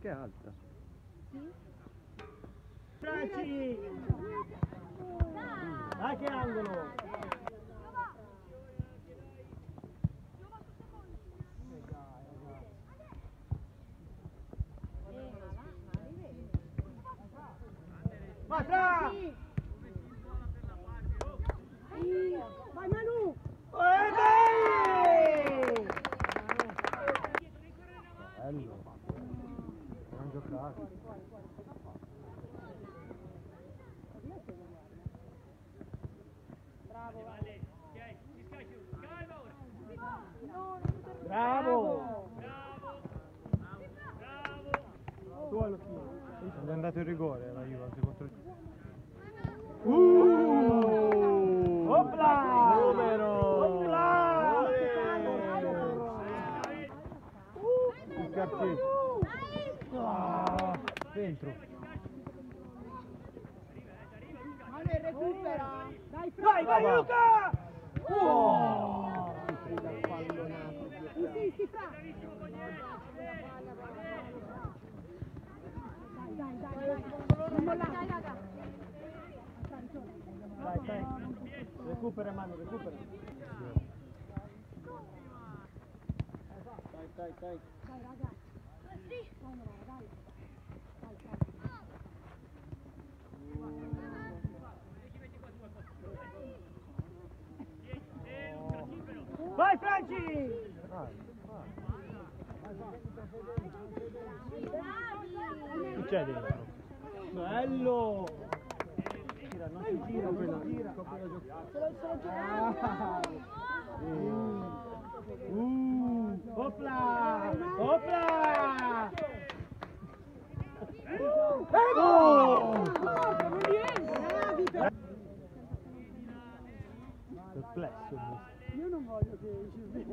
Che alta. Franci! Dai che angolo! Vai Fra! Sì. Vai Manu! Eh, dai! Bello. Non giocare. Bravo! Tu allo schifo. È andato in rigore la Juve anche contro il... Uh! Opla! Numero! Opla! Il Scarpino. Ah, dentro. Manu recupera! Dai Vai, vai. Luca! Oh! Insisti Fra! Dai, dai, dai, dai! Non Dai, dai. Recupera mano, recupera. Dai, dai, dai. Dai raga! Vai Franci! Chi c'è dentro? Bello! Gira, non si gira, non si gira. Uh, opla! Opla! Oh! Perplesso. Io non voglio che ci svegli.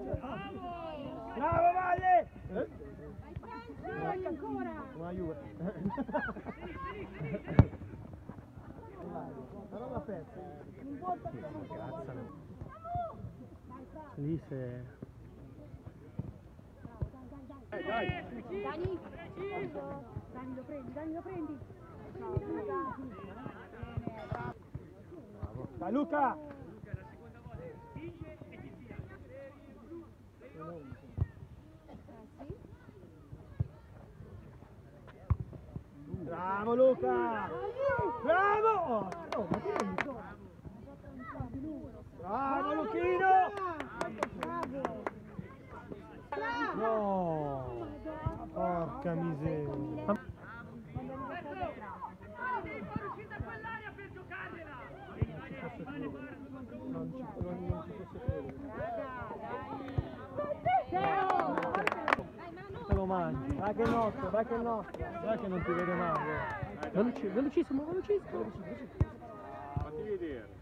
Bravo Valle! Dai, ancora! Una Juve. La roba aperta. Grazie. Lì se... Dai, dai! Dani! Dani, lo prendi, Dani, lo prendi! Bravo! Dai Luca! Bravo Luca! Bravo! Oh, ma che è Bravo Luchino! Bravo! No! Porca miseria. Non ci, non, non ci posso credere. Mangi. Vai che nostro, vai che nostro. Sai che non ti vede mai. Veloci- velocissimo, velocissimo. Fatti vedere.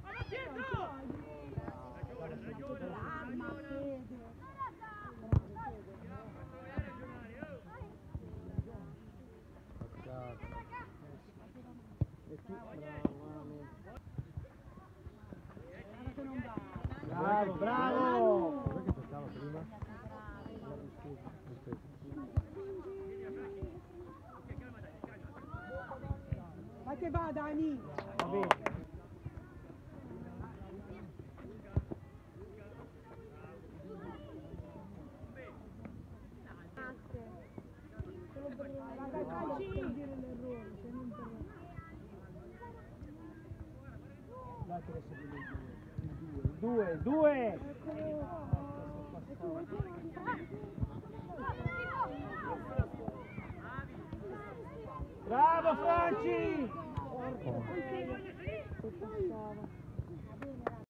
Bravo, bravo, bravo! Dov'è che giocava prima? Vai che va Dani! Va bene. Raga, dai, per dire l'errore, se non per... Dai che adesso vedo il due. Il due, il due! Bravo Franci!